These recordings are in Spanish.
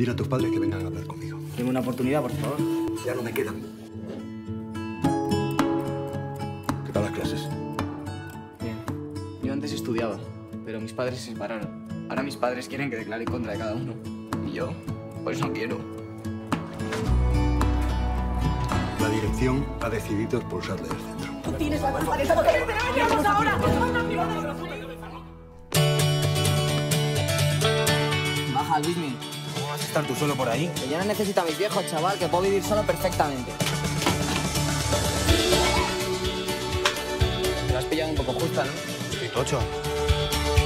Dile a tus padres que vengan a hablar conmigo. Dime una oportunidad, por favor. Ya no me quedan. ¿Qué tal las clases? Bien. Yo antes estudiaba, pero mis padres se separaron. Ahora mis padres quieren que declare en contra de cada uno. Y yo, pues no quiero. La dirección ha decidido expulsarle del centro. Tú tienes la culpa de todo. ¡Pero vamos ahora! Baja, Luismi. ¿Cómo vas a estar tú solo por ahí? Que yo no necesito a mis viejos, chaval, que puedo vivir solo perfectamente. Te lo has pillado un poco justa, ¿no? Estoy tocho.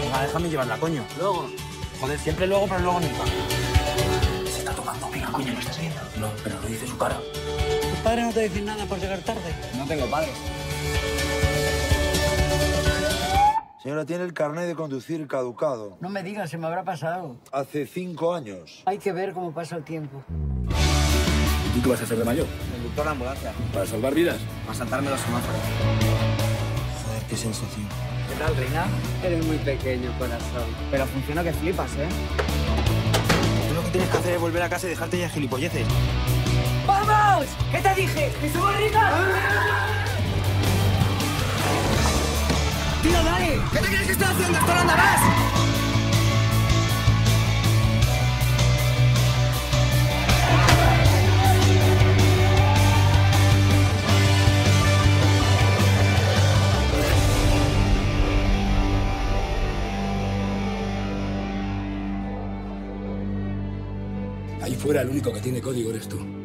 Venga, déjame llevarla, coño. Luego. Joder, siempre luego, pero luego nunca. Se está tomando pica, coño, ¿lo estás viendo? No, pero lo dice su cara. ¿Tus padres no te dicen nada por llegar tarde? No tengo padres. Señora, tiene el carnet de conducir caducado. No me digas, se me habrá pasado. Hace cinco años. Hay que ver cómo pasa el tiempo. ¿Y tú qué vas a hacer de mayor? Conductor de la ambulancia. ¿Para salvar vidas? Para saltarme los semáforos. Joder, qué sensación. ¿Qué tal, reina? Eres muy pequeño, corazón. Pero funciona que flipas, ¿eh? Tú lo que tienes que hacer es volver a casa y dejarte ya gilipolleces. ¡Vamos! ¿Qué te dije? ¡Que subo rica! ¿Qué te crees que estoy haciendo? ¡Esto no más! Ahí fuera el único que tiene código eres tú.